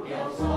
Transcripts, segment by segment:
your soul.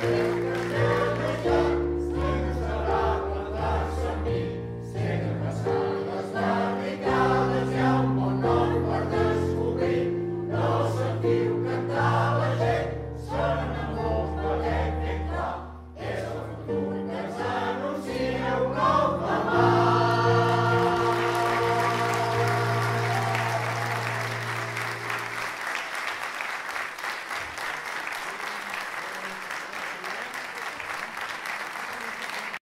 Thank you.